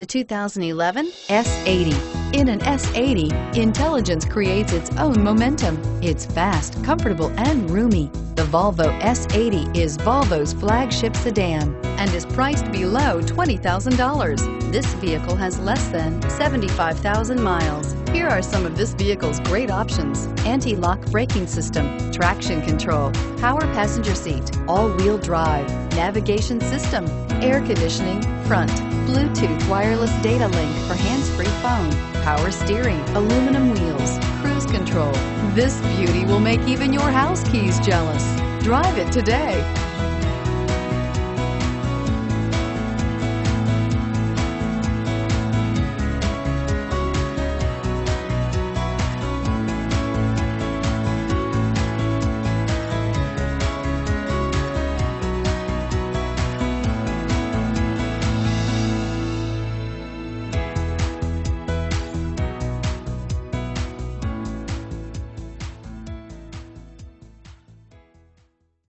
The 2011 S80. In an S80, intelligence creates its own momentum. It's fast, comfortable, and roomy. The Volvo S80 is Volvo's flagship sedan and is priced below $20,000. This vehicle has less than 75,000 miles. Here are some of this vehicle's great options. Anti-lock braking system, traction control, power passenger seat, all-wheel drive, navigation system, air conditioning, front, Bluetooth wireless data link for hands-free phone, power steering, aluminum wheels, cruise control. This beauty will make even your house keys jealous. Drive it today.